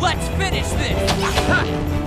Let's finish this!